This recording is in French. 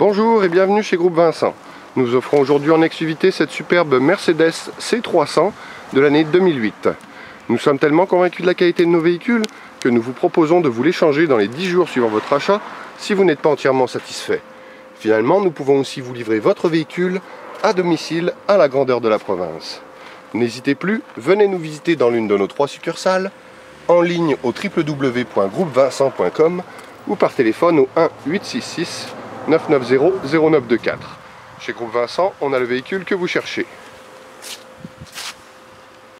Bonjour et bienvenue chez Groupe Vincent. Nous offrons aujourd'hui en exclusivité cette superbe Mercedes C300 de l'année 2008. Nous sommes tellement convaincus de la qualité de nos véhicules que nous vous proposons de vous l'échanger dans les 10 jours suivant votre achat si vous n'êtes pas entièrement satisfait. Finalement, nous pouvons aussi vous livrer votre véhicule à domicile à la grandeur de la province. N'hésitez plus, venez nous visiter dans l'une de nos trois succursales, en ligne au www.groupevincent.com ou par téléphone au 1 866 990 0924. Chez Groupe Vincent, on a le véhicule que vous cherchez.